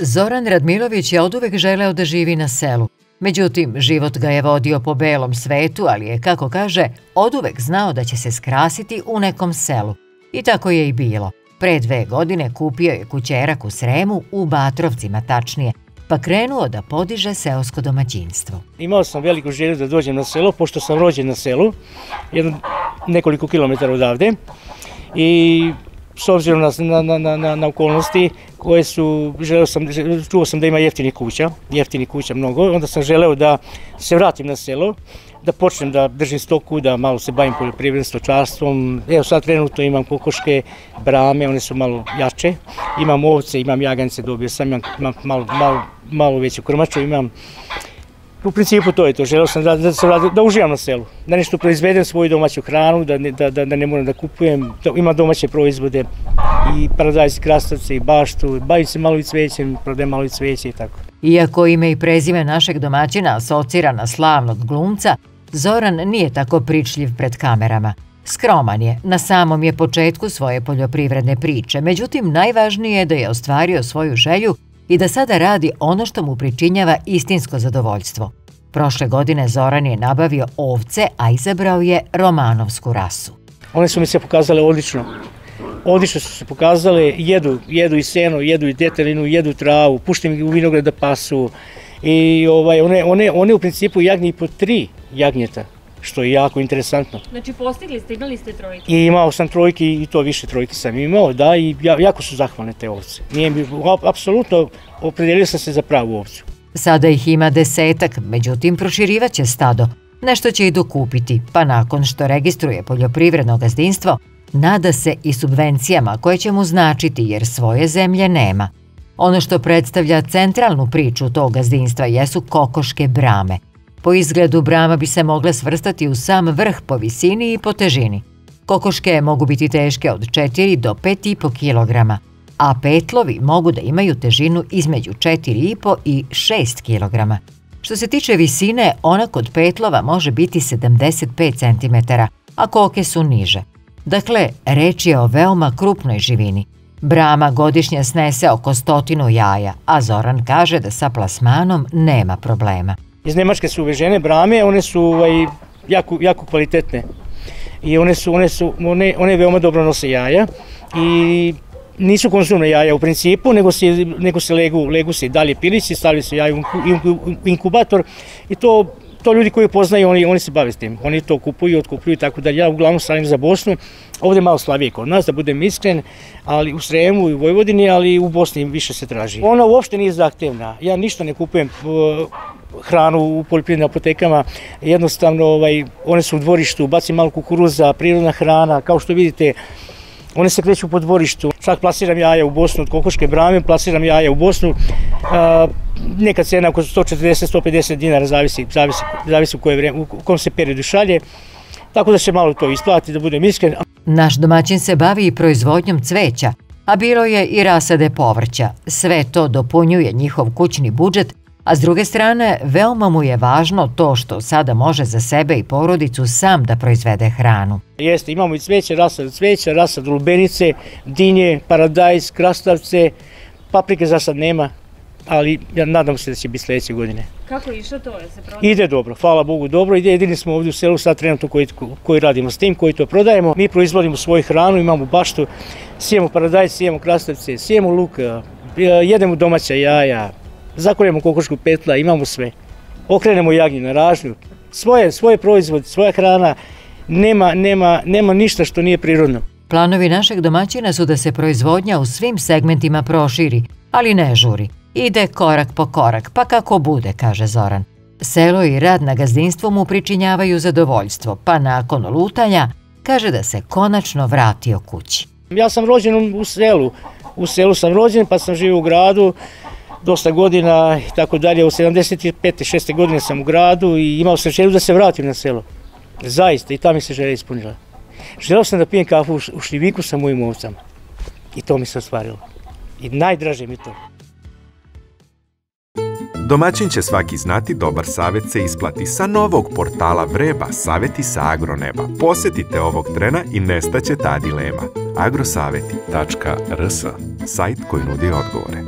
Zoran Radmilović je oduvek želeo da živi na selu. Međutim, život ga je vodio po belom svetu, ali je, kako kaže, oduvek znao da će se skrasiti u nekom selu. I tako je i bilo. Pre dve godine kupio je kućerak u Sremu, u Batrovcima tačnije, pa krenuo da podiže seosko domaćinstvo. Imao sam veliku želju da dođem na selo, pošto sam rođen na selu, jedno, nekoliko kilometara odavde. I s obzirom na, na, na, na, okolnosti koje su, želeo sam, čuo sam da ima jeftini kuća, jeftini kuća mnogo, onda sam želeo da se vratim na selo, da počnem da držim stoku, da malo se bavim poljoprivrednim stočarstvom. Evo sad trenutno imam kokoške, brame, one su malo jače. Imam ovce, imam jagance, dobio sam, imam malo, malo, malo veću krmaču, imam U principu to je to, želeo sam da, da, da, uživam na selu, da nešto proizvedem svoju domaću hranu, da ne, da, da, ne moram da kupujem, da imam domaće proizvode i paradajz, krastavce i baštu, bavim se malo i cvećem, prodajem malo i cveće i tako. Iako ime i prezime našeg domaćina asocira na slavnog glumca, Zoran nije tako pričljiv pred kamerama. Skroman je, na samom je početku svoje poljoprivredne priče, međutim najvažnije je da je ostvario svoju želju i da sada radi ono što mu pričinjava istinsko zadovoljstvo. Prošle godine Zoran je nabavio ovce, a izabrao je romanovsku rasu. One su mi se pokazale odlično. Odlično su se pokazale, jedu, jedu i seno, jedu i detelinu, jedu travu, puštim ih u vinograd da pasu. I ovaj, one, one, one u principu jagnje i po tri jagnjeta što je jako interesantno. Znači postigli ste, imali ste trojke? I imao sam trojke i to više trojke sam imao, da, i jako su zahvalne te ovce. Nije mi, apsolutno opredelio sam se za pravu ovcu. Sada ih ima desetak, međutim proširivaće stado. Nešto će i dokupiti, pa nakon što registruje poljoprivredno gazdinstvo, nada se i subvencijama koje će mu značiti jer svoje zemlje nema. Ono što predstavlja centralnu priču tog gazdinstva jesu kokoške brame – Po izgledu brama bi se mogle svrstati u sam vrh po visini i po težini. Kokoške mogu biti teške od 4 do 5,5 kg, a petlovi mogu da imaju težinu između 4,5 i 6 kg. Što se tiče visine, ona kod petlova može biti 75 cm, a koke su niže. Dakle, reč je o veoma krupnoj živini. Brama godišnje snese oko stotinu jaja, a Zoran kaže da sa plasmanom nema problema iz Nemačke su uvežene brame, one su ovaj, jako, jako kvalitetne i one su, one su, one, one veoma dobro nose jaja i nisu konzumne jaja u principu, nego se, nego se legu, legu se dalje pilići, stavljaju se jaja u inkubator i to to ljudi koji poznaju, oni, oni se bave s tim. Oni to kupuju, otkupuju i tako da ja uglavnom stavim za Bosnu. Ovde malo slavije kod nas, da budem iskren, ali u Sremu i u Vojvodini, ali u Bosni više se traži. Ona uopšte nije zahtevna. Ja ništa ne kupujem hranu u poljoprivrednim apotekama, jednostavno ovaj, one su u dvorištu, bacim malo kukuruza, prirodna hrana, kao što vidite, one se kreću po dvorištu. Čak plasiram jaja u Bosnu od kokoške brame, plasiram jaja u Bosnu. Neka cena oko 140-150 dinara, zavisi, zavisi, zavisi u, koje vreme, u kom se periodu šalje. Tako da se malo to isplati, da budem iskren. Naš domaćin se bavi i proizvodnjom cveća, a bilo je i rasade povrća. Sve to dopunjuje njihov kućni budžet a s druge strane veoma mu je važno to što sada može za sebe i porodicu sam da proizvede hranu. Jeste, imamo i cveće, rasad cveća, rasad lubenice, dinje, paradajz, krastavce, paprike za sad nema, ali ja nadam se da će biti sledeće godine. Kako je išlo to? Se prodaje? Ide dobro, hvala Bogu dobro. Ide, jedini smo ovdje u selu sad trenutno koji, koji radimo s tim, koji to prodajemo. Mi proizvodimo svoju hranu, imamo baštu, sijemo paradajz, sijemo krastavce, sijemo luk, jedemo domaća jaja, zakoljemo kokošku petla, imamo sve. Okrenemo jagnju na ražnju, svoje, svoje proizvode, svoja hrana, nema, nema, nema ništa što nije prirodno. Planovi našeg domaćina su da se proizvodnja u svim segmentima proširi, ali ne žuri. Ide korak po korak, pa kako bude, kaže Zoran. Selo i rad na gazdinstvu mu pričinjavaju zadovoljstvo, pa nakon lutanja kaže da se konačno vratio kući. Ja sam rođen u selu, u selu sam rođen pa sam živio u gradu, dosta godina i tako dalje. U 75. 6. godine sam u gradu i imao sam želju da se vratim na selo. Zaista, i ta mi se želja ispunila. Želeo sam da pijem kafu u šljiviku sa mojim ovcama. I to mi se ostvarilo. I najdraže mi to. Domaćin će svaki znati dobar savet se isplati sa novog portala Vreba Saveti sa Agroneba. Posetite ovog trena i nestaće ta dilema. agrosaveti.rs Sajt koji nudi odgovore.